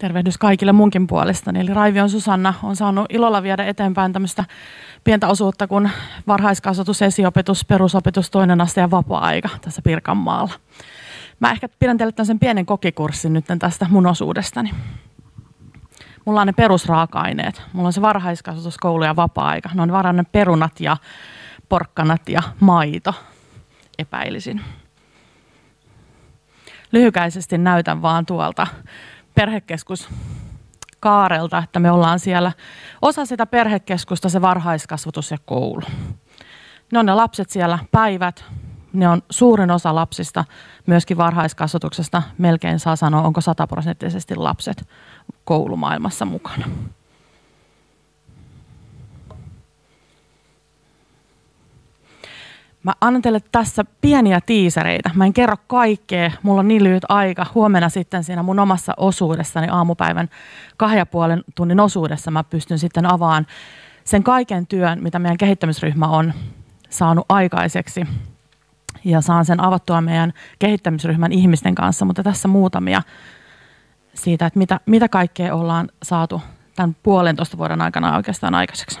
Tervehdys kaikille munkin puolesta. Eli Raivion Susanna on saanut ilolla viedä eteenpäin tämmöistä pientä osuutta kuin varhaiskasvatus, esiopetus, perusopetus, toinen aste ja vapaa-aika tässä Pirkanmaalla. Mä ehkä pidän teille tämmöisen pienen kokikurssin nyt tästä mun osuudestani. Mulla on ne perusraaka-aineet. Mulla on se varhaiskasvatus, koulu ja vapaa-aika. Ne on varanne perunat ja porkkanat ja maito, epäilisin. Lyhykäisesti näytän vaan tuolta perhekeskus Kaarelta, että me ollaan siellä osa sitä perhekeskusta, se varhaiskasvatus ja koulu. Ne on ne lapset siellä päivät, ne on suurin osa lapsista myöskin varhaiskasvatuksesta, melkein saa sanoa, onko sataprosenttisesti lapset koulumaailmassa mukana. Mä annan teille tässä pieniä tiisereitä. Mä en kerro kaikkea, mulla on niin lyhyt aika. Huomenna sitten siinä mun omassa osuudessani aamupäivän kahden puolen tunnin osuudessa mä pystyn sitten avaan sen kaiken työn, mitä meidän kehittämisryhmä on saanut aikaiseksi. Ja saan sen avattua meidän kehittämisryhmän ihmisten kanssa, mutta tässä muutamia siitä, että mitä, mitä kaikkea ollaan saatu tämän puolentoista vuoden aikana oikeastaan aikaiseksi.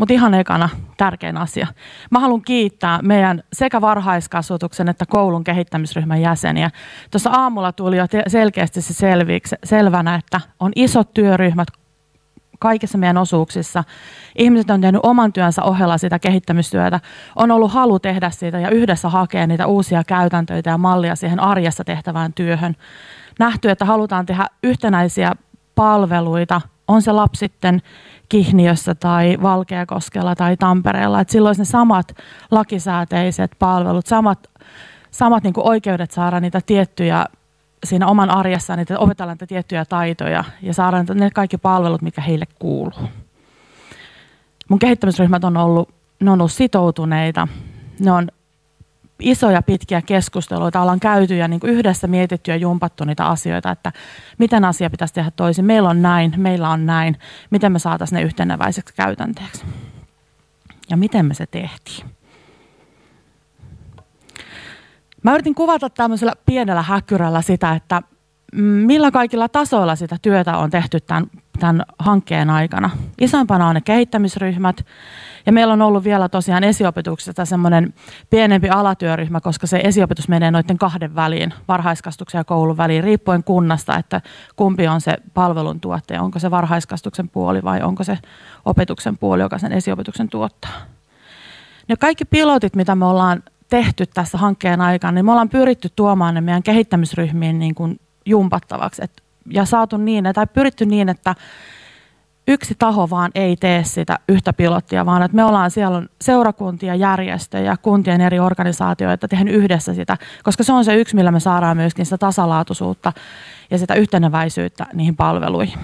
Mutta ihan ekana tärkein asia. Mä haluan kiittää meidän sekä varhaiskasvatuksen että koulun kehittämisryhmän jäseniä. Tuossa aamulla tuli jo selkeästi se selviksi, selvänä, että on isot työryhmät kaikissa meidän osuuksissa. Ihmiset on tehnyt oman työnsä ohella sitä kehittämistyötä. On ollut halu tehdä siitä ja yhdessä hakea niitä uusia käytäntöitä ja mallia siihen arjessa tehtävään työhön. Nähty, että halutaan tehdä yhtenäisiä palveluita, on se lapsi sitten Kihniössä tai Valkeakoskella tai Tampereella. Että silloin ne samat lakisääteiset palvelut, samat, samat niin oikeudet saada niitä tiettyjä siinä oman arjessa, niitä opetella niitä tiettyjä taitoja ja saada ne kaikki palvelut, mikä heille kuuluu. Mun kehittämisryhmät on ollut, ne on ollut sitoutuneita, ne on isoja pitkiä keskusteluita ollaan käyty ja niin kuin yhdessä mietitty ja jumpattu niitä asioita, että miten asia pitäisi tehdä toisin. Meillä on näin, meillä on näin, miten me saataisiin ne yhteneväiseksi käytänteeksi. Ja miten me se tehtiin. Mä yritin kuvata tämmöisellä pienellä häkkyrällä sitä, että millä kaikilla tasoilla sitä työtä on tehty tämän, tämän hankkeen aikana. Isompana on ne kehittämisryhmät, ja meillä on ollut vielä tosiaan esiopetuksesta semmoinen pienempi alatyöryhmä, koska se esiopetus menee noiden kahden väliin, varhaiskastuksen ja koulun väliin, riippuen kunnasta, että kumpi on se palvelun tuottaja, onko se varhaiskastuksen puoli vai onko se opetuksen puoli, joka sen esiopetuksen tuottaa. Ja kaikki pilotit, mitä me ollaan tehty tässä hankkeen aikana, niin me ollaan pyritty tuomaan ne meidän kehittämisryhmiin niin kuin jumpattavaksi et, ja saatu niin, tai pyritty niin, että yksi taho vaan ei tee sitä yhtä pilottia, vaan että me ollaan siellä on seurakuntia, järjestöjä, kuntien eri organisaatioita tehnyt yhdessä sitä, koska se on se yksi, millä me saadaan myöskin sitä tasalaatuisuutta ja sitä yhteneväisyyttä niihin palveluihin.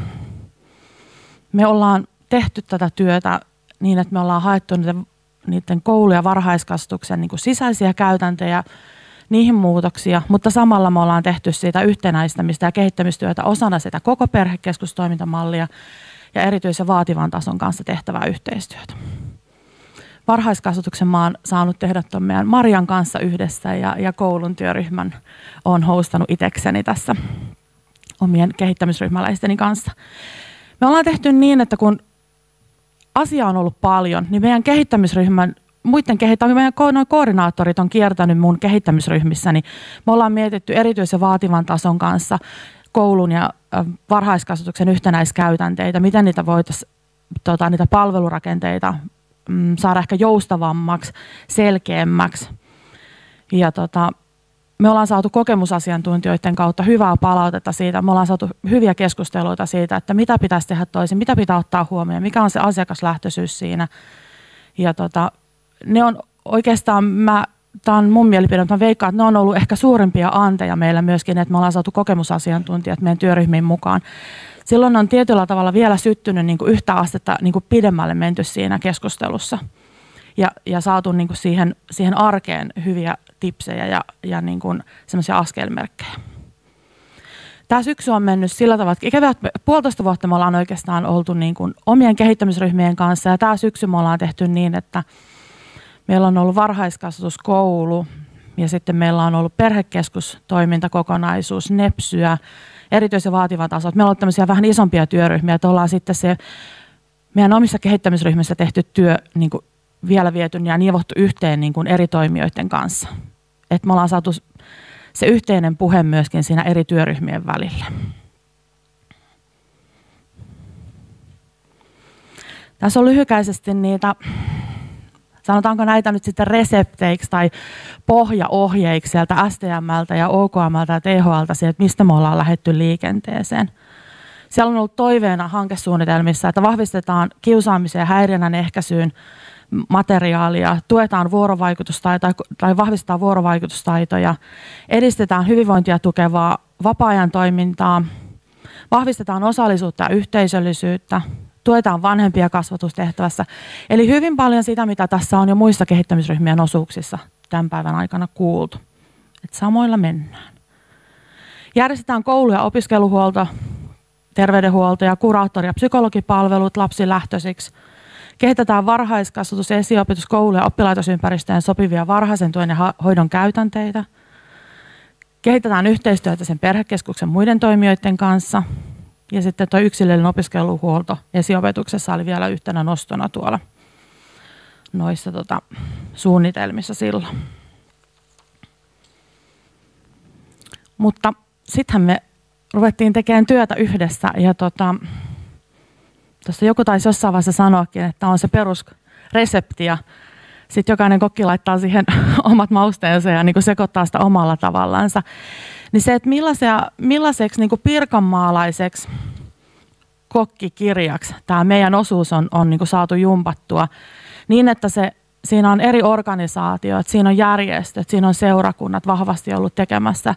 Me ollaan tehty tätä työtä niin, että me ollaan haettu niiden, niiden koulu- ja varhaiskasvatuksen niin sisäisiä käytäntöjä, niihin muutoksia, mutta samalla me ollaan tehty siitä yhtenäistämistä ja kehittämistyötä osana sitä koko perhekeskustoimintamallia ja erityisen vaativan tason kanssa tehtävää yhteistyötä. Varhaiskasvatuksen oon saanut tehdä tuon meidän Marian kanssa yhdessä ja, ja koulun työryhmän on hostannut itsekseni tässä omien kehittämisryhmäläisteni kanssa. Me ollaan tehty niin, että kun asia on ollut paljon, niin meidän kehittämisryhmän muiden kehittämään, meidän noin koordinaattorit on kiertänyt mun kehittämisryhmissäni. Me ollaan mietitty erityisen vaativan tason kanssa koulun ja varhaiskasvatuksen yhtenäiskäytänteitä, miten niitä voitaisiin, tota, niitä palvelurakenteita mm, saada ehkä joustavammaksi, selkeämmäksi. Ja tota, me ollaan saatu kokemusasiantuntijoiden kautta hyvää palautetta siitä, me ollaan saatu hyviä keskusteluita siitä, että mitä pitäisi tehdä toisin, mitä pitää ottaa huomioon, mikä on se asiakaslähtöisyys siinä. Ja tota, ne on oikeastaan, mä, tämä on mun mielipide, mutta mä veikkaan, että ne on ollut ehkä suurempia anteja meillä myöskin, että me ollaan saatu kokemusasiantuntijat meidän työryhmiin mukaan. Silloin on tietyllä tavalla vielä syttynyt niin kuin yhtä astetta niin kuin pidemmälle menty siinä keskustelussa ja, ja saatu niin kuin siihen, siihen arkeen hyviä tipsejä ja, ja niin kuin semmoisia askelmerkkejä. Tämä syksy on mennyt sillä tavalla, että ikävät puolitoista vuotta me ollaan oikeastaan oltu niin kuin omien kehittämisryhmien kanssa ja tämä syksy me ollaan tehty niin, että – Meillä on ollut varhaiskasvatuskoulu, ja sitten meillä on ollut perhekeskustoimintakokonaisuus, NEPSYä, erityisen vaativat tasot. Meillä on tämmöisiä vähän isompia työryhmiä, että ollaan sitten se meidän omissa kehittämisryhmissä tehty työ niin kuin vielä viety ja nivottu yhteen niin kuin eri toimijoiden kanssa. Et me ollaan saatu se yhteinen puhe myöskin siinä eri työryhmien välillä. Tässä on lyhykäisesti niitä, sanotaanko näitä nyt sitten resepteiksi tai pohjaohjeiksi sieltä STMltä ja OKMltä ja THLtä siitä, että mistä me ollaan lähetty liikenteeseen. Siellä on ollut toiveena hankesuunnitelmissa, että vahvistetaan kiusaamisen ja häirinnän ehkäisyyn materiaalia, tuetaan vuorovaikutustaitoja tai vahvistetaan vuorovaikutustaitoja, edistetään hyvinvointia tukevaa vapaa-ajan toimintaa, vahvistetaan osallisuutta ja yhteisöllisyyttä, tuetaan vanhempia kasvatustehtävässä. Eli hyvin paljon sitä, mitä tässä on jo muissa kehittämisryhmien osuuksissa tämän päivän aikana kuultu. Et samoilla mennään. Järjestetään koulu- ja opiskeluhuolto, terveydenhuolto ja kuraattori- ja psykologipalvelut lapsilähtöisiksi. Kehitetään varhaiskasvatus, esiopetus, koulu- ja oppilaitosympäristöjen sopivia varhaisen tuen ja hoidon käytänteitä. Kehitetään yhteistyötä sen perhekeskuksen muiden toimijoiden kanssa – ja sitten tuo yksilöllinen opiskeluhuolto esiopetuksessa oli vielä yhtenä nostona tuolla noissa tota, suunnitelmissa silloin. Mutta sittenhän me ruvettiin tekemään työtä yhdessä ja tota, tuossa joku taisi jossain vaiheessa sanoakin, että on se perusresepti ja sitten jokainen kokki laittaa siihen omat mausteensa ja niin sekoittaa sitä omalla tavallansa. Niin se, että millaiseksi niin pirkanmaalaiseksi kokkikirjaksi tämä meidän osuus on, on niin saatu jumpattua niin, että se, siinä on eri organisaatiot, siinä on järjestöt, siinä on seurakunnat vahvasti ollut tekemässä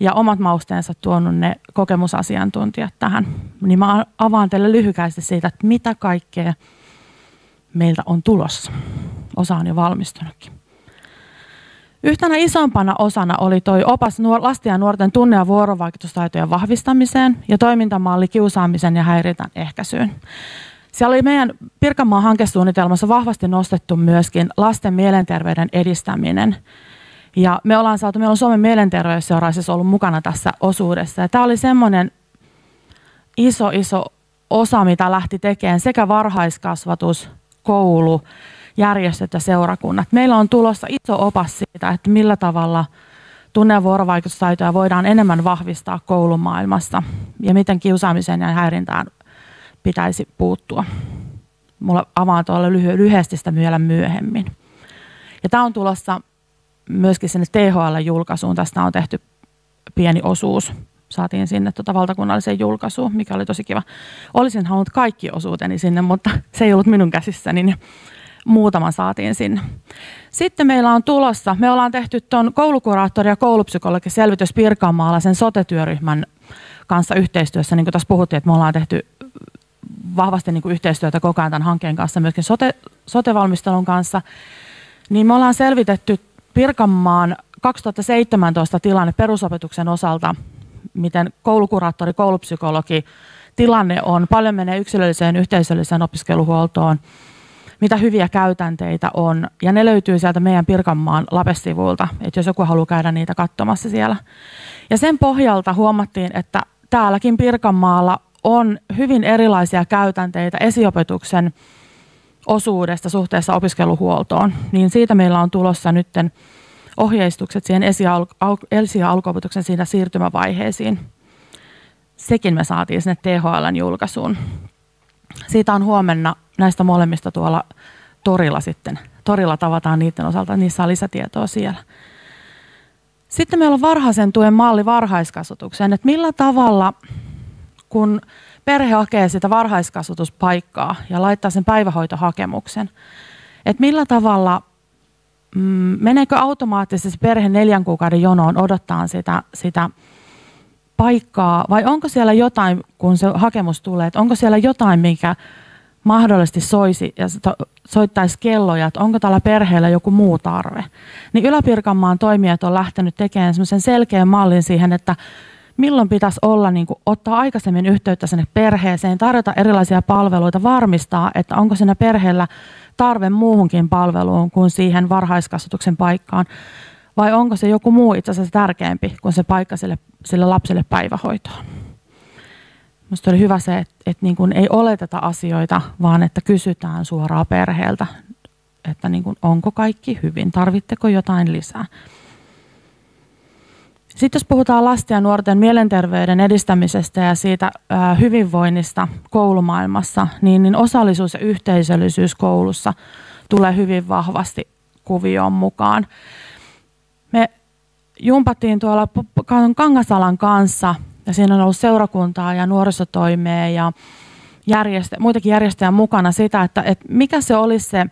ja omat mausteensa tuonut ne kokemusasiantuntijat tähän. Niin mä avaan teille lyhykäisesti siitä, että mitä kaikkea meiltä on tulossa. Osa on jo valmistunutkin. Yhtenä isompana osana oli toi opas lasten ja nuorten tunne- ja vuorovaikutustaitojen vahvistamiseen ja toimintamalli kiusaamisen ja häirintän ehkäisyyn. Siellä oli meidän Pirkanmaan hankesuunnitelmassa vahvasti nostettu myöskin lasten mielenterveyden edistäminen. Ja me ollaan saatu, meillä on Suomen mielenterveysseura siis ollut mukana tässä osuudessa. Ja tämä oli semmoinen iso, iso osa, mitä lähti tekemään sekä varhaiskasvatus, koulu, järjestöt ja seurakunnat. Meillä on tulossa iso opas siitä, että millä tavalla tunne- ja vuorovaikutustaitoja voidaan enemmän vahvistaa koulumaailmassa ja miten kiusaamiseen ja häirintään pitäisi puuttua. Mulla avaan tuolla lyhy- lyhyesti sitä vielä myöhemmin. Ja tämä on tulossa myöskin sinne THL-julkaisuun. Tästä on tehty pieni osuus. Saatiin sinne tuota valtakunnalliseen julkaisuun, mikä oli tosi kiva. Olisin halunnut kaikki osuuteni sinne, mutta se ei ollut minun käsissäni. Niin muutama saatiin sinne. Sitten meillä on tulossa, me ollaan tehty tuon koulukuraattori ja koulupsykologi selvitys Pirkanmaalla sen sote-työryhmän kanssa yhteistyössä, niin kuin tässä puhuttiin, että me ollaan tehty vahvasti niin kuin yhteistyötä koko ajan tämän hankkeen kanssa, myöskin sote, sote-valmistelun kanssa, niin me ollaan selvitetty Pirkanmaan 2017 tilanne perusopetuksen osalta, miten koulukuraattori, koulupsykologi tilanne on. Paljon menee yksilölliseen yhteisölliseen opiskeluhuoltoon mitä hyviä käytänteitä on. Ja ne löytyy sieltä meidän Pirkanmaan lapesivuilta, että jos joku haluaa käydä niitä katsomassa siellä. Ja sen pohjalta huomattiin, että täälläkin Pirkanmaalla on hyvin erilaisia käytänteitä esiopetuksen osuudesta suhteessa opiskeluhuoltoon. Niin siitä meillä on tulossa nyt ohjeistukset siihen esi- ja alkuopetuksen siinä siirtymävaiheisiin. Sekin me saatiin sinne THLn julkaisuun. Siitä on huomenna näistä molemmista tuolla torilla sitten. Torilla tavataan niiden osalta, niissä on lisätietoa siellä. Sitten meillä on varhaisen tuen malli varhaiskasvatukseen, että millä tavalla, kun perhe hakee sitä varhaiskasvatuspaikkaa ja laittaa sen päivähoitohakemuksen, että millä tavalla, mm, meneekö automaattisesti perhe neljän kuukauden jonoon odottaa sitä, sitä paikkaa, vai onko siellä jotain, kun se hakemus tulee, että onko siellä jotain, mikä mahdollisesti soisi ja soittaisi kelloja, että onko tällä perheellä joku muu tarve. Niin Ylä-Pirkanmaan toimijat on lähtenyt tekemään semmoisen selkeän mallin siihen, että milloin pitäisi olla, niin kuin, ottaa aikaisemmin yhteyttä sinne perheeseen, tarjota erilaisia palveluita, varmistaa, että onko siinä perheellä tarve muuhunkin palveluun kuin siihen varhaiskasvatuksen paikkaan. vai onko se joku muu itse asiassa tärkeämpi kuin se paikka sille, sille lapselle päivähoitoon. Minusta oli hyvä se, että, että niin kuin ei oleteta asioita, vaan että kysytään suoraan perheeltä, että niin kuin, onko kaikki hyvin, tarvitteko jotain lisää. Sitten jos puhutaan lasten ja nuorten mielenterveyden edistämisestä ja siitä hyvinvoinnista koulumaailmassa, niin, niin osallisuus ja yhteisöllisyys koulussa tulee hyvin vahvasti kuvioon mukaan. Me jumpattiin tuolla Kangasalan kanssa ja siinä on ollut seurakuntaa ja nuorisotoimea ja järjestä, muitakin järjestöjä mukana sitä, että, että mikä se olisi se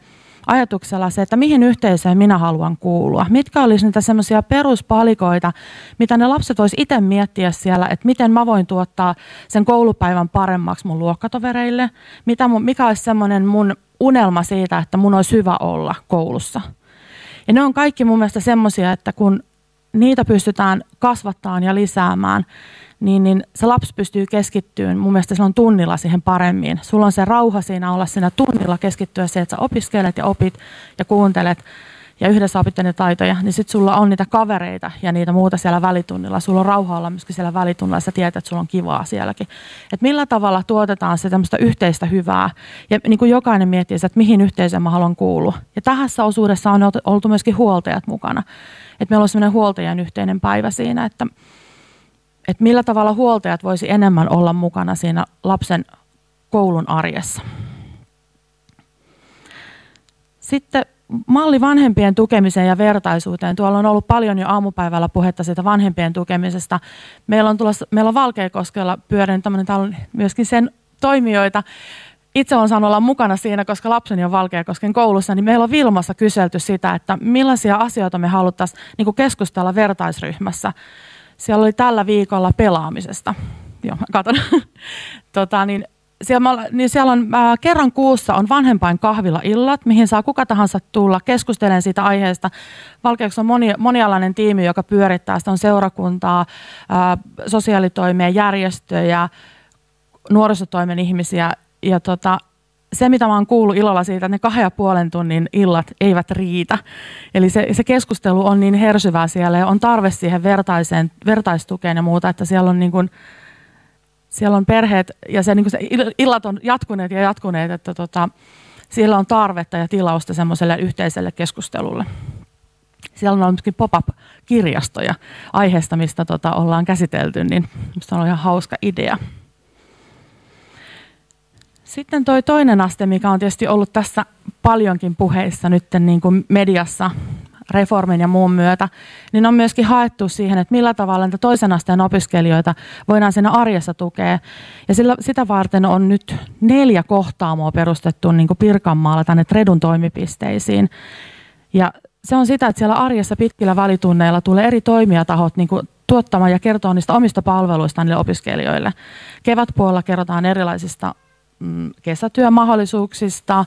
ajatuksella se, että mihin yhteisöön minä haluan kuulua. Mitkä olisi niitä semmoisia peruspalikoita, mitä ne lapset vois itse miettiä siellä, että miten mä voin tuottaa sen koulupäivän paremmaksi mun luokkatovereille. Mitä mun, mikä olisi semmoinen mun unelma siitä, että mun olisi hyvä olla koulussa. Ja ne on kaikki mun mielestä semmoisia, että kun niitä pystytään kasvattamaan ja lisäämään, niin, niin se lapsi pystyy keskittyyn mun mielestä silloin tunnilla siihen paremmin. Sulla on se rauha siinä olla siinä tunnilla keskittyä siihen, että sä opiskelet ja opit ja kuuntelet ja yhdessä opit ne taitoja, niin sitten sulla on niitä kavereita ja niitä muuta siellä välitunnilla. Sulla on rauha olla myöskin siellä välitunnilla sä tiedät, että sulla on kivaa sielläkin. Et millä tavalla tuotetaan se tämmöistä yhteistä hyvää ja niin kuin jokainen miettii, että mihin yhteisöön mä haluan kuulua. Ja tähässä osuudessa on oltu myöskin huoltajat mukana. Että meillä on semmoinen huoltajan yhteinen päivä siinä, että että millä tavalla huoltajat voisi enemmän olla mukana siinä lapsen koulun arjessa. Sitten malli vanhempien tukemiseen ja vertaisuuteen. Tuolla on ollut paljon jo aamupäivällä puhetta siitä vanhempien tukemisesta. Meillä on, tulossa, meillä on Valkeakoskella pyörinyt tämmöinen, täällä on myöskin sen toimijoita. Itse olen saanut olla mukana siinä, koska lapseni on Valkeakosken koulussa, niin meillä on Vilmassa kyselty sitä, että millaisia asioita me haluttaisiin niin keskustella vertaisryhmässä siellä oli tällä viikolla pelaamisesta. Joo, katon. tota, niin siellä, niin siellä on äh, kerran kuussa on vanhempain kahvilla illat, mihin saa kuka tahansa tulla keskustelemaan siitä aiheesta. Valkeaksi on moni, monialainen tiimi, joka pyörittää. Sitä on seurakuntaa, äh, sosiaalitoimia, järjestöjä, nuorisotoimen ihmisiä. Ja tota, se, mitä mä oon kuullut ilolla siitä, että ne kahden ja puolen tunnin illat eivät riitä. Eli se, se keskustelu on niin hersyvää siellä ja on tarve siihen vertaiseen, vertaistukeen ja muuta, että siellä on, niin kuin, siellä on perheet ja se, niin se illat on jatkuneet ja jatkuneet, että tota, siellä on tarvetta ja tilausta semmoiselle yhteiselle keskustelulle. Siellä on myöskin pop-up-kirjastoja aiheesta, mistä tota, ollaan käsitelty, niin minusta on ihan hauska idea. Sitten toi toinen aste, mikä on tietysti ollut tässä paljonkin puheissa nyt niin kuin mediassa reformin ja muun myötä, niin on myöskin haettu siihen, että millä tavalla niitä toisen asteen opiskelijoita voidaan siinä arjessa tukea. Ja sillä, sitä varten on nyt neljä kohtaamoa perustettu niin kuin Pirkanmaalla tänne Tredun toimipisteisiin. Ja se on sitä, että siellä arjessa pitkillä välitunneilla tulee eri toimijatahot niin kuin tuottamaan ja kertoo niistä omista palveluista niille opiskelijoille. Kevätpuolella kerrotaan erilaisista kesätyömahdollisuuksista.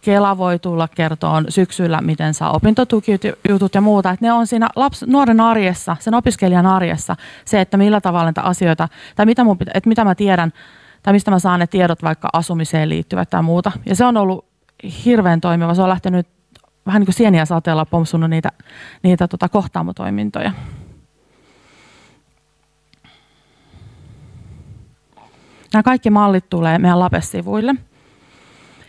Kela voi tulla kertoon syksyllä, miten saa opintotukijutut ja muuta. Että ne on siinä laps, nuoren arjessa, sen opiskelijan arjessa se, että millä tavalla niitä asioita, tai mitä, mun, että mitä mä tiedän, tai mistä mä saan ne tiedot vaikka asumiseen liittyvät tai muuta. Ja se on ollut hirveän toimiva. Se on lähtenyt vähän niin kuin sieniä sateella pomsunut niitä, niitä tota kohtaamotoimintoja. Nämä kaikki mallit tulee meidän Lapes-sivuille.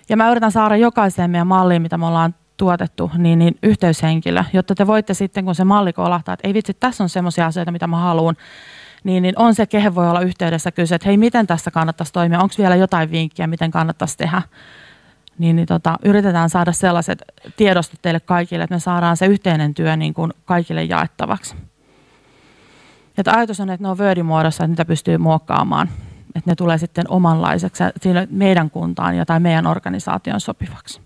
Ja mä yritän saada jokaiseen meidän malliin, mitä me ollaan tuotettu, niin, niin yhteyshenkilö, jotta te voitte sitten, kun se malli kolahtaa, että ei vitsi, tässä on semmoisia asioita, mitä mä haluan, niin, niin on se, kehen voi olla yhteydessä kysyä, että hei, miten tässä kannattaisi toimia, onko vielä jotain vinkkiä, miten kannattaisi tehdä. Niin, niin tota, yritetään saada sellaiset tiedostot teille kaikille, että me saadaan se yhteinen työ niin kuin kaikille jaettavaksi. Että ajatus on, että ne on Word-muodossa, että niitä pystyy muokkaamaan että ne tulee sitten omanlaiseksi siinä meidän kuntaan ja tai meidän organisaation sopivaksi.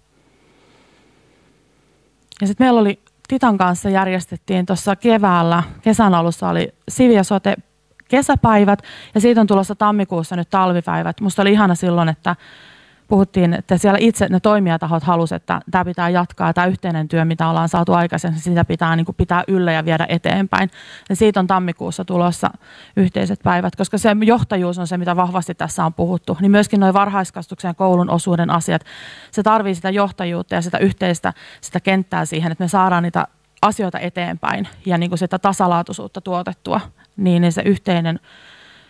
Ja sitten meillä oli Titan kanssa järjestettiin tuossa keväällä, kesän alussa oli Sivi ja Sote kesäpäivät ja siitä on tulossa tammikuussa nyt talvipäivät. Musta oli ihana silloin, että puhuttiin, että siellä itse ne toimijatahot halusivat, että tämä pitää jatkaa, tämä yhteinen työ, mitä ollaan saatu aikaisemmin, sitä pitää niin kuin pitää yllä ja viedä eteenpäin. Ja siitä on tammikuussa tulossa yhteiset päivät, koska se johtajuus on se, mitä vahvasti tässä on puhuttu. Niin myöskin noin varhaiskasvatuksen ja koulun osuuden asiat, se tarvii sitä johtajuutta ja sitä yhteistä sitä kenttää siihen, että me saadaan niitä asioita eteenpäin ja niin kuin sitä tasalaatuisuutta tuotettua, niin, niin se yhteinen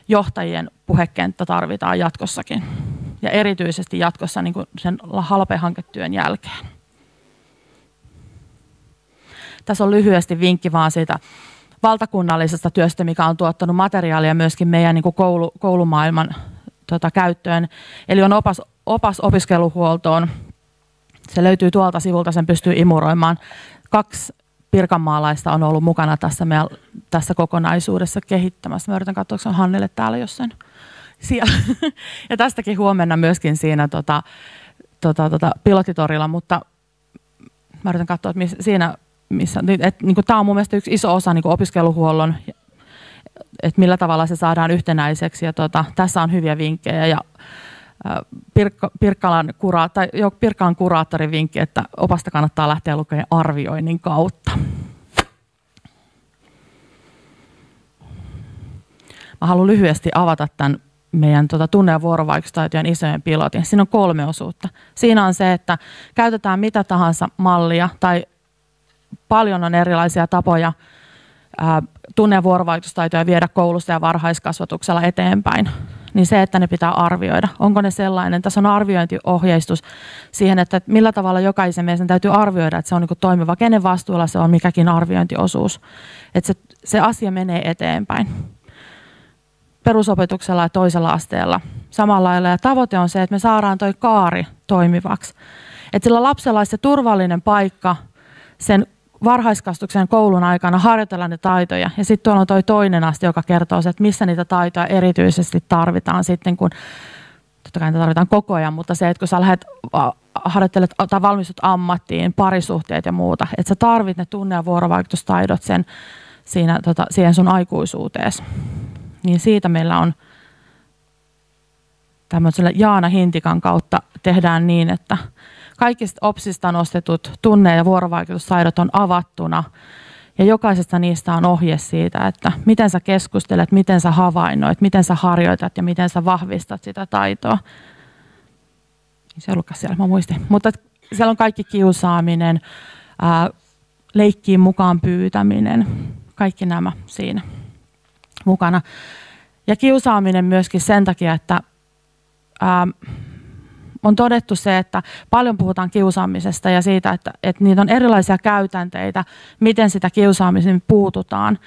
johtajien puhekenttä tarvitaan jatkossakin. Ja erityisesti jatkossa niin kuin sen halpe-hanketyön jälkeen. Tässä on lyhyesti vinkki vaan siitä valtakunnallisesta työstä, mikä on tuottanut materiaalia myöskin meidän niin kuin koulu, koulumaailman tota, käyttöön. Eli on opas, opas opiskeluhuoltoon. Se löytyy tuolta sivulta, sen pystyy imuroimaan. Kaksi pirkanmaalaista on ollut mukana tässä, meidän, tässä kokonaisuudessa kehittämässä. Mä yritän katsoa, onko on Hannelle täällä jossain siellä. ja tästäkin huomenna myöskin siinä tota, tota, tota, pilotitorilla, mutta mä yritän katsoa, että missä, siinä missä, et, niin tämä on mun mielestä yksi iso osa niin opiskeluhuollon, että millä tavalla se saadaan yhtenäiseksi. Ja tota, tässä on hyviä vinkkejä ja Pirkka, Pirkkalan, kura, tai jo Pirkkalan kuraattorin vinkki, että opasta kannattaa lähteä lukemaan arvioinnin kautta. Mä haluan lyhyesti avata tämän meidän tuota, tunne- ja vuorovaikutustaitojen isojen pilotin. Siinä on kolme osuutta. Siinä on se, että käytetään mitä tahansa mallia tai paljon on erilaisia tapoja tunne- ja vuorovaikutustaitoja viedä koulusta ja varhaiskasvatuksella eteenpäin, niin se, että ne pitää arvioida. Onko ne sellainen? Tässä on arviointiohjeistus siihen, että millä tavalla jokaisen meidän täytyy arvioida, että se on niin toimiva, kenen vastuulla se on mikäkin arviointiosuus. Että se, se asia menee eteenpäin perusopetuksella ja toisella asteella samalla lailla. Ja tavoite on se, että me saadaan toi kaari toimivaksi. Että sillä lapsella olisi se turvallinen paikka sen varhaiskasvatuksen koulun aikana harjoitella ne taitoja. Ja sitten tuolla on toi toinen aste, joka kertoo se, että missä niitä taitoja erityisesti tarvitaan sitten, kun totta kai niitä tarvitaan koko ajan, mutta se, että kun sä lähdet harjoittelet tai valmistut ammattiin, parisuhteet ja muuta, että sä tarvit ne tunne- ja vuorovaikutustaidot sen, siinä, tota, siihen sun aikuisuuteesi. Niin siitä meillä on tämmöisellä Jaana Hintikan kautta tehdään niin, että Kaikista OPSista nostetut tunne- ja vuorovaikutustaidot on avattuna ja jokaisesta niistä on ohje siitä, että miten sä keskustelet, miten sä havainnoit, miten sä harjoitat ja miten sä vahvistat sitä taitoa. Se ei ollutkaan siellä, mä muistin. Mutta siellä on kaikki kiusaaminen, ää, leikkiin mukaan pyytäminen, kaikki nämä siinä mukana. Ja kiusaaminen myöskin sen takia, että ää, on todettu se, että paljon puhutaan kiusaamisesta ja siitä, että, että niitä on erilaisia käytänteitä, miten sitä kiusaamisen puututaan.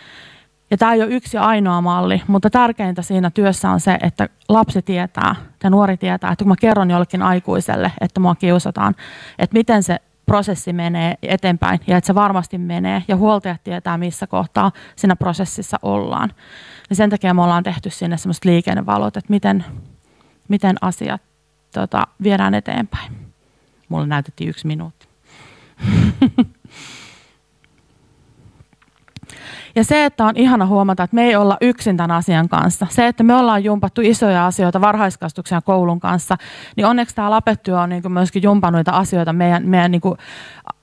Ja tämä ei ole yksi ainoa malli, mutta tärkeintä siinä työssä on se, että lapsi tietää ja nuori tietää, että kun mä kerron jollekin aikuiselle, että mua kiusataan, että miten se prosessi menee eteenpäin ja että se varmasti menee ja huoltajat tietää, missä kohtaa siinä prosessissa ollaan. Ja sen takia me ollaan tehty sinne semmoiset liikennevalot, että miten, miten asiat tota, viedään eteenpäin. Mulle näytettiin yksi minuutti. Ja se, että on ihana huomata, että me ei olla yksin tämän asian kanssa. Se, että me ollaan jumpattu isoja asioita varhaiskasvatuksen ja koulun kanssa, niin onneksi tämä Lapetyö on niin myöskin jumpannut asioita meidän, meidän niin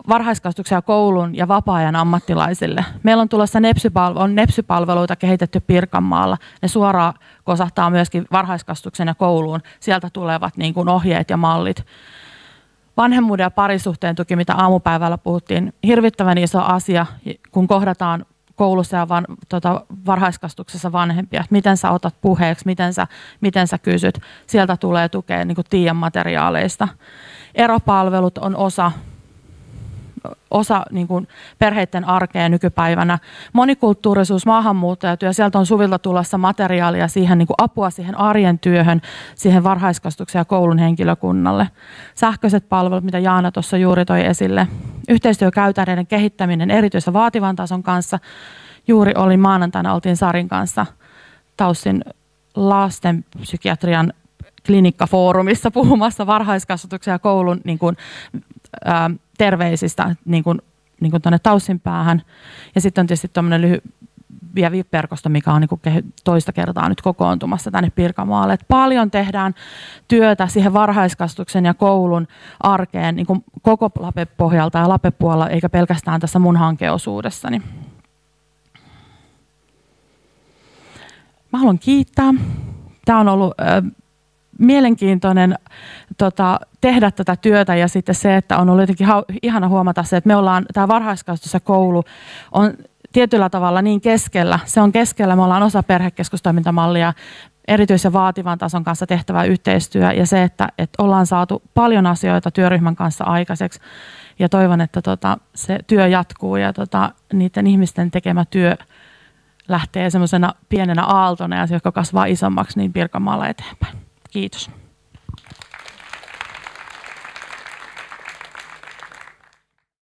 varhaiskasvatuksen ja koulun ja vapaa-ajan ammattilaisille. Meillä on tulossa nepsypalvelu, on nepsypalveluita kehitetty Pirkanmaalla. Ne suoraan kosahtaa myöskin varhaiskasvatuksen ja kouluun. Sieltä tulevat niin kuin ohjeet ja mallit. Vanhemmuuden ja parisuhteen tuki, mitä aamupäivällä puhuttiin, hirvittävän iso asia, kun kohdataan koulussa ja van, tota, varhaiskastuksessa vanhempia, että miten sä otat puheeksi, miten sä, miten sä kysyt. Sieltä tulee tukea niin Tiian materiaaleista. Eropalvelut on osa osa niin kuin perheiden arkea nykypäivänä. Monikulttuurisuus, maahanmuuttajatyö, sieltä on Suvilta tulossa materiaalia siihen niin kuin apua siihen arjen työhön, siihen varhaiskasvatuksen ja koulun henkilökunnalle. Sähköiset palvelut, mitä Jaana tuossa juuri toi esille. Yhteistyökäytäneiden kehittäminen erityisen vaativan tason kanssa. Juuri oli maanantaina, oltiin Sarin kanssa Taussin lastenpsykiatrian klinikkafoorumissa puhumassa varhaiskasvatuksen ja koulun niin kuin, ää, terveisistä niin kuin, niin kuin tuonne Taussin päähän. Ja sitten on tietysti tuommoinen lyhy, ja VIP-verkosto, mikä on niin toista kertaa nyt kokoontumassa tänne Pirkanmaalle. Et paljon tehdään työtä siihen varhaiskasvatuksen ja koulun arkeen niin koko Lape-pohjalta ja Lape-puolella, eikä pelkästään tässä mun hankeosuudessani. Mä haluan kiittää. Tämä on ollut mielenkiintoinen tota, tehdä tätä työtä ja sitten se, että on ollut jotenkin ihana huomata se, että me ollaan, tämä varhaiskasvatus ja koulu on tietyllä tavalla niin keskellä. Se on keskellä, me ollaan osa perhekeskustoimintamallia, erityisen vaativan tason kanssa tehtävä yhteistyö ja se, että, että ollaan saatu paljon asioita työryhmän kanssa aikaiseksi ja toivon, että tota, se työ jatkuu ja tota, niiden ihmisten tekemä työ lähtee semmoisena pienenä aaltona ja se, joka kasvaa isommaksi, niin Pirkanmaalla eteenpäin. Kiitos.